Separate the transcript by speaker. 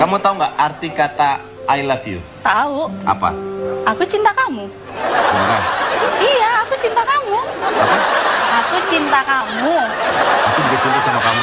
Speaker 1: Kamu tahu nggak arti kata I love you?
Speaker 2: Tahu,
Speaker 1: Apa?
Speaker 2: aku cinta kamu.
Speaker 1: Beneran?
Speaker 2: Iya, aku cinta kamu.
Speaker 1: Apa?
Speaker 2: Aku cinta kamu.
Speaker 1: Aku juga cinta sama kamu.